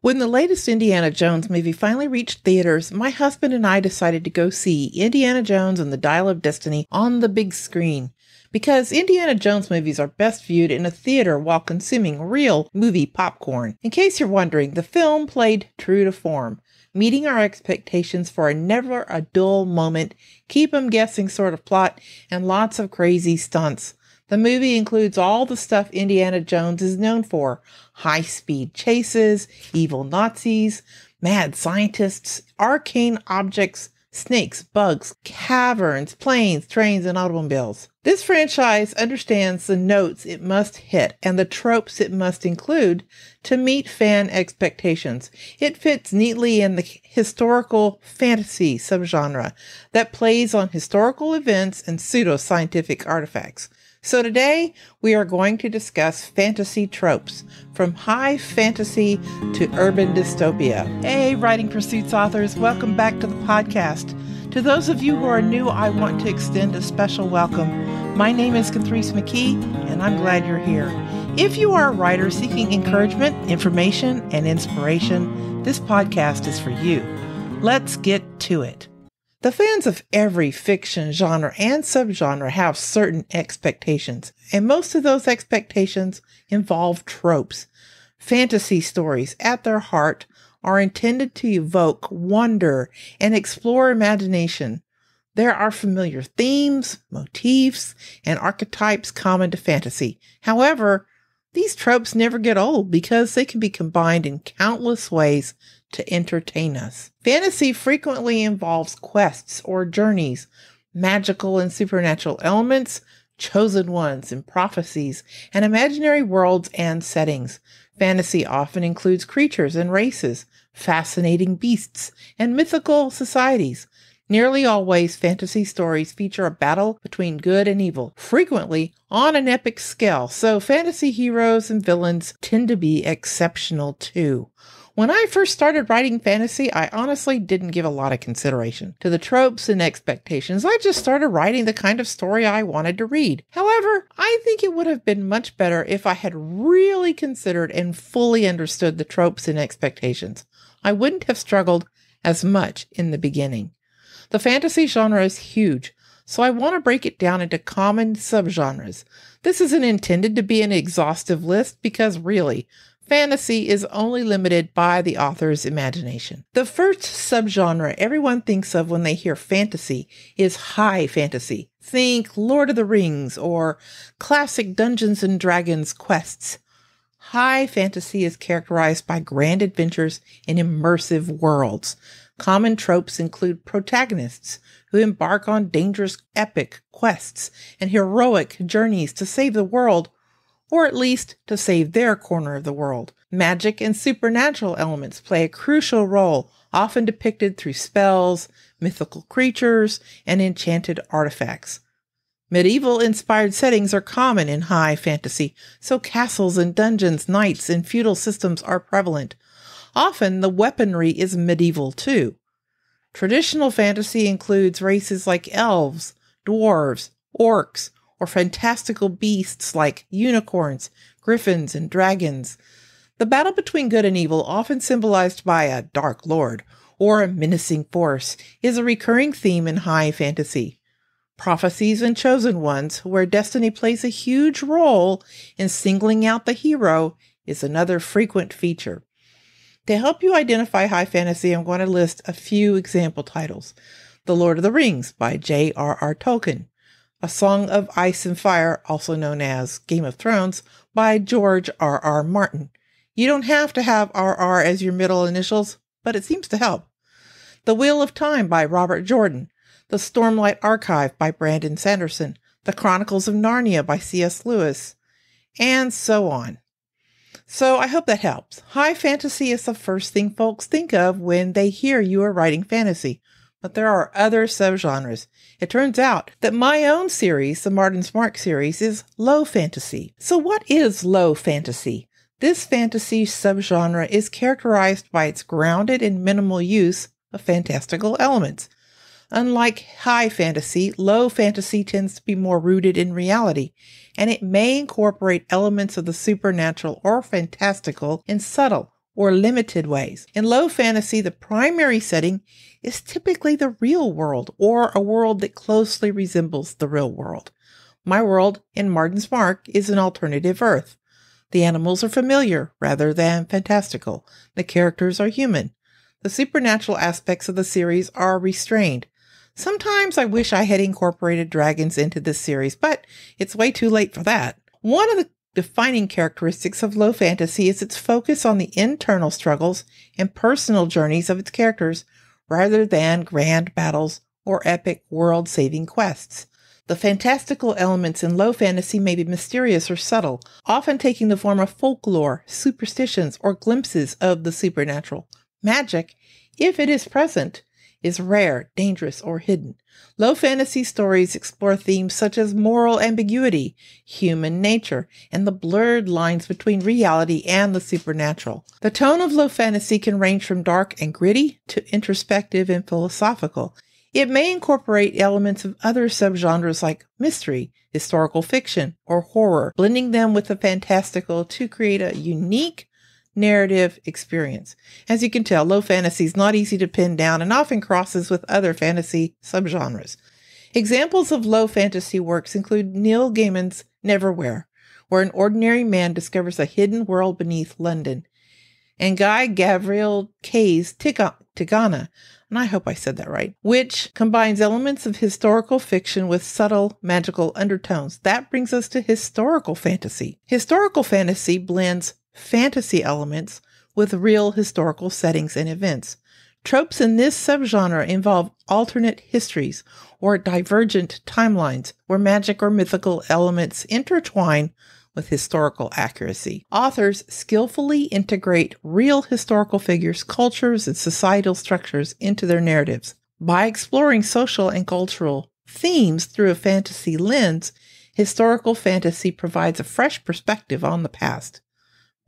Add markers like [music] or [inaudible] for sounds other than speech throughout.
When the latest Indiana Jones movie finally reached theaters, my husband and I decided to go see Indiana Jones and the Dial of Destiny on the big screen. Because Indiana Jones movies are best viewed in a theater while consuming real movie popcorn. In case you're wondering, the film played true to form, meeting our expectations for a never a dull moment, keep 'em guessing sort of plot, and lots of crazy stunts. The movie includes all the stuff Indiana Jones is known for high speed chases, evil Nazis, mad scientists, arcane objects, snakes, bugs, caverns, planes, trains, and automobiles. This franchise understands the notes it must hit and the tropes it must include to meet fan expectations. It fits neatly in the historical fantasy subgenre that plays on historical events and pseudo scientific artifacts. So today we are going to discuss fantasy tropes from high fantasy to urban dystopia. Hey, Writing Pursuits authors, welcome back to the podcast. To those of you who are new, I want to extend a special welcome. My name is Kathrese McKee, and I'm glad you're here. If you are a writer seeking encouragement, information, and inspiration, this podcast is for you. Let's get to it. The fans of every fiction genre and subgenre have certain expectations, and most of those expectations involve tropes. Fantasy stories, at their heart, are intended to evoke wonder and explore imagination. There are familiar themes, motifs, and archetypes common to fantasy. However, these tropes never get old because they can be combined in countless ways to entertain us. Fantasy frequently involves quests or journeys, magical and supernatural elements, chosen ones and prophecies, and imaginary worlds and settings. Fantasy often includes creatures and races, fascinating beasts, and mythical societies. Nearly always, fantasy stories feature a battle between good and evil, frequently on an epic scale, so fantasy heroes and villains tend to be exceptional too. When I first started writing fantasy, I honestly didn't give a lot of consideration to the tropes and expectations. I just started writing the kind of story I wanted to read. However, I think it would have been much better if I had really considered and fully understood the tropes and expectations. I wouldn't have struggled as much in the beginning. The fantasy genre is huge, so I want to break it down into common subgenres. This isn't intended to be an exhaustive list because really, fantasy is only limited by the author's imagination. The first subgenre everyone thinks of when they hear fantasy is high fantasy. Think Lord of the Rings or classic Dungeons and Dragons quests. High fantasy is characterized by grand adventures in immersive worlds. Common tropes include protagonists who embark on dangerous epic quests and heroic journeys to save the world or at least to save their corner of the world. Magic and supernatural elements play a crucial role, often depicted through spells, mythical creatures, and enchanted artifacts. Medieval inspired settings are common in high fantasy, so castles and dungeons, knights, and feudal systems are prevalent. Often the weaponry is medieval too. Traditional fantasy includes races like elves, dwarves, orcs, or fantastical beasts like unicorns, griffins, and dragons. The battle between good and evil, often symbolized by a dark lord or a menacing force, is a recurring theme in high fantasy. Prophecies and chosen ones, where destiny plays a huge role in singling out the hero, is another frequent feature. To help you identify high fantasy, I'm going to list a few example titles. The Lord of the Rings by J.R.R. Tolkien, a Song of Ice and Fire, also known as Game of Thrones, by George R. R. Martin. You don't have to have RR as your middle initials, but it seems to help. The Wheel of Time by Robert Jordan. The Stormlight Archive by Brandon Sanderson. The Chronicles of Narnia by C.S. Lewis. And so on. So I hope that helps. High fantasy is the first thing folks think of when they hear you are writing fantasy but there are other subgenres. It turns out that my own series, the Martin Smart series, is low fantasy. So what is low fantasy? This fantasy subgenre is characterized by its grounded and minimal use of fantastical elements. Unlike high fantasy, low fantasy tends to be more rooted in reality, and it may incorporate elements of the supernatural or fantastical in subtle or limited ways. In low fantasy, the primary setting is typically the real world or a world that closely resembles the real world. My world in Martin's Mark is an alternative Earth. The animals are familiar rather than fantastical. The characters are human. The supernatural aspects of the series are restrained. Sometimes I wish I had incorporated dragons into this series, but it's way too late for that. One of the defining characteristics of low fantasy is its focus on the internal struggles and personal journeys of its characters rather than grand battles or epic world saving quests. The fantastical elements in low fantasy may be mysterious or subtle, often taking the form of folklore, superstitions, or glimpses of the supernatural. Magic, if it is present, is rare, dangerous, or hidden. Low fantasy stories explore themes such as moral ambiguity, human nature, and the blurred lines between reality and the supernatural. The tone of low fantasy can range from dark and gritty to introspective and philosophical. It may incorporate elements of other subgenres like mystery, historical fiction, or horror, blending them with the fantastical to create a unique narrative experience. As you can tell, low fantasy is not easy to pin down and often crosses with other fantasy subgenres. Examples of low fantasy works include Neil Gaiman's Neverwhere, where an ordinary man discovers a hidden world beneath London, and Guy Gavriel Kay's Tigana, and I hope I said that right, which combines elements of historical fiction with subtle magical undertones. That brings us to historical fantasy. Historical fantasy blends fantasy elements with real historical settings and events. Tropes in this subgenre involve alternate histories or divergent timelines where magic or mythical elements intertwine with historical accuracy. Authors skillfully integrate real historical figures, cultures, and societal structures into their narratives. By exploring social and cultural themes through a fantasy lens, historical fantasy provides a fresh perspective on the past.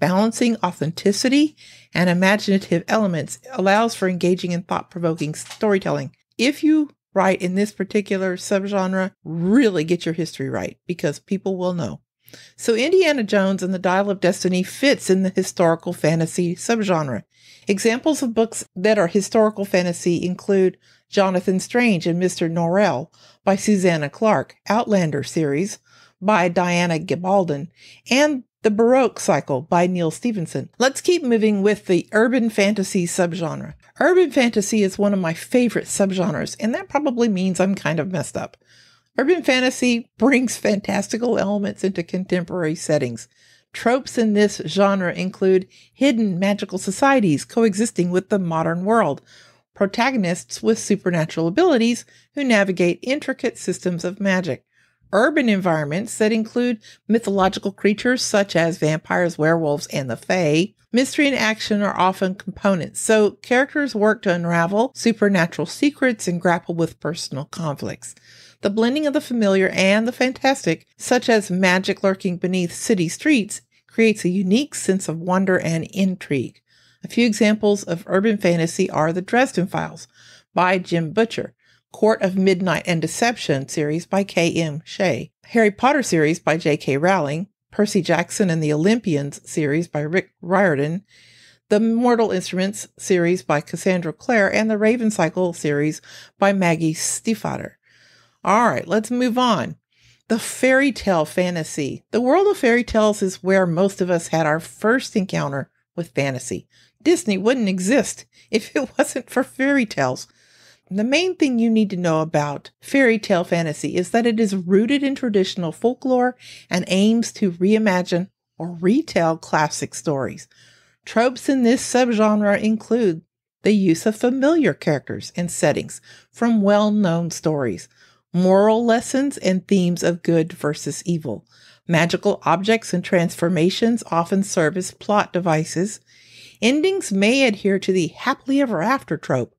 Balancing authenticity and imaginative elements allows for engaging and thought provoking storytelling. If you write in this particular subgenre, really get your history right because people will know. So, Indiana Jones and the Dial of Destiny fits in the historical fantasy subgenre. Examples of books that are historical fantasy include Jonathan Strange and Mr. Norrell by Susanna Clarke, Outlander series by Diana Gabaldon, and the Baroque Cycle by Neal Stephenson. Let's keep moving with the urban fantasy subgenre. Urban fantasy is one of my favorite subgenres, and that probably means I'm kind of messed up. Urban fantasy brings fantastical elements into contemporary settings. Tropes in this genre include hidden magical societies coexisting with the modern world, protagonists with supernatural abilities who navigate intricate systems of magic, urban environments that include mythological creatures such as vampires, werewolves, and the Fae. Mystery and action are often components, so characters work to unravel supernatural secrets and grapple with personal conflicts. The blending of the familiar and the fantastic, such as magic lurking beneath city streets, creates a unique sense of wonder and intrigue. A few examples of urban fantasy are The Dresden Files by Jim Butcher, Court of Midnight and Deception series by K.M. Shea, Harry Potter series by J.K. Rowling, Percy Jackson and the Olympians series by Rick Riordan, the Mortal Instruments series by Cassandra Clare, and the Raven Cycle series by Maggie Stiefvater. All right, let's move on. The fairy tale fantasy. The world of fairy tales is where most of us had our first encounter with fantasy. Disney wouldn't exist [laughs] if it wasn't for fairy tales. The main thing you need to know about fairy tale fantasy is that it is rooted in traditional folklore and aims to reimagine or retell classic stories. Tropes in this subgenre include the use of familiar characters and settings from well known stories, moral lessons and themes of good versus evil. Magical objects and transformations often serve as plot devices. Endings may adhere to the happily ever after trope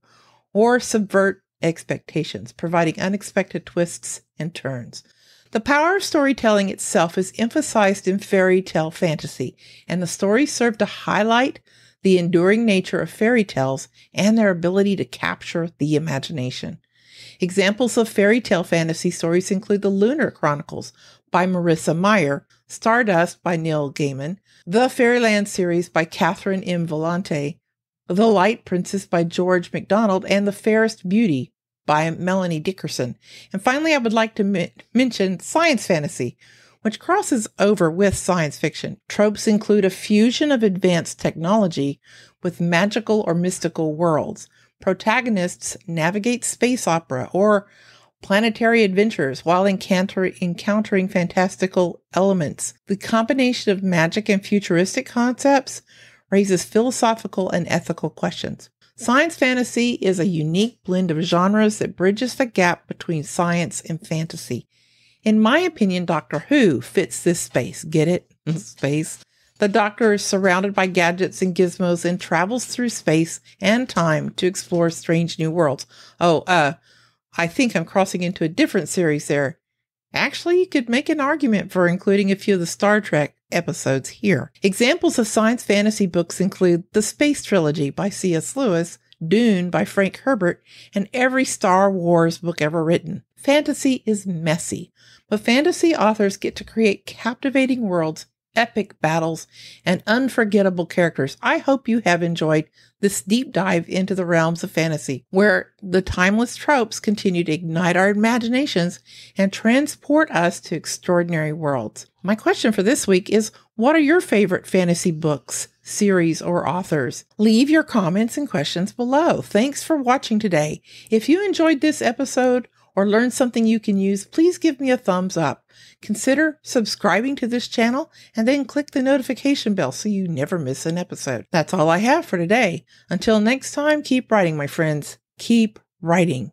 or subvert expectations, providing unexpected twists and turns. The power of storytelling itself is emphasized in fairy tale fantasy, and the stories serve to highlight the enduring nature of fairy tales and their ability to capture the imagination. Examples of fairy tale fantasy stories include The Lunar Chronicles by Marissa Meyer, Stardust by Neil Gaiman, The Fairyland series by Catherynne M. Valente, The Light Princess by George MacDonald, and The Fairest Beauty by Melanie Dickerson. And finally, I would like to mention science fantasy, which crosses over with science fiction. Tropes include a fusion of advanced technology with magical or mystical worlds. Protagonists navigate space opera or planetary adventures while encounter- encountering fantastical elements. The combination of magic and futuristic concepts raises philosophical and ethical questions. Science fantasy is a unique blend of genres that bridges the gap between science and fantasy. In my opinion, Doctor Who fits this space. Get it? [laughs] space. The Doctor is surrounded by gadgets and gizmos and travels through space and time to explore strange new worlds. Oh, uh, I think I'm crossing into a different series there. Actually, you could make an argument for including a few of the Star Trek episodes here. Examples of science fantasy books include The Space Trilogy by C.S. Lewis, Dune by Frank Herbert, and every Star Wars book ever written. Fantasy is messy, but fantasy authors get to create captivating worlds epic battles, and unforgettable characters. I hope you have enjoyed this deep dive into the realms of fantasy, where the timeless tropes continue to ignite our imaginations and transport us to extraordinary worlds. My question for this week is What are your favorite fantasy books? Series or authors. Leave your comments and questions below. Thanks for watching today. If you enjoyed this episode or learned something you can use, please give me a thumbs up. Consider subscribing to this channel and then click the notification bell so you never miss an episode. That's all I have for today. Until next time, keep writing, my friends. Keep writing.